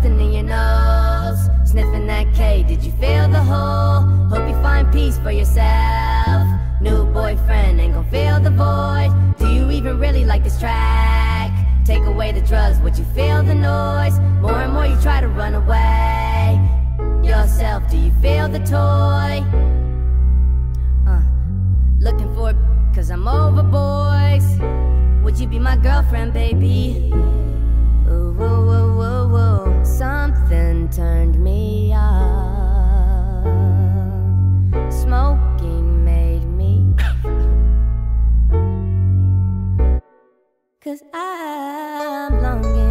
something in your nose. Sniffing that K, did you feel the hole? Hope you find peace for yourself. New boyfriend ain't gon' fill the void. Do you even really like this track? Take away the drugs, would you feel the noise? More and more you try to run away. Yourself, do you feel the toy? Uh, looking for, cause I'm over boys. Would you be my girlfriend, baby? Ooh, ooh, ooh. Cause I'm longing.